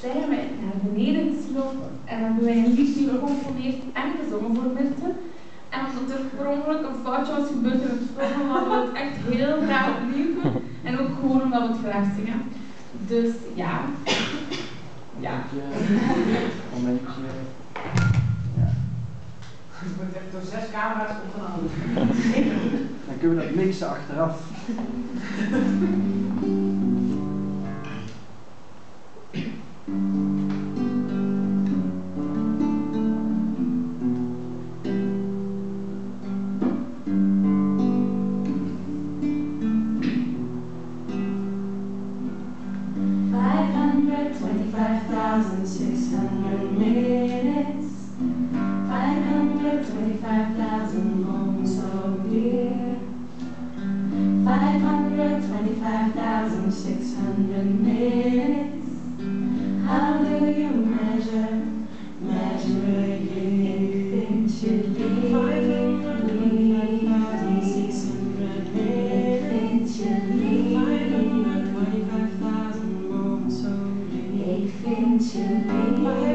zijn wij naar beneden geslopen en hebben wij een liedje gecomponeerd en gezongen voor Mirte. En omdat er per ongeluk een foutje was gebeurd in het sprongen, hadden we het echt heel graag opnieuw doen. En ook gewoon omdat we het graag zingen. Dus ja. Ja. Momentje. Ja. Het wordt echt door zes camera's opgenomen. Dan kunnen we dat mixen achteraf. 5,600 minutes, 525,000 homes so dear, 525,600 minutes, how do you measure, measure it in should be? to me.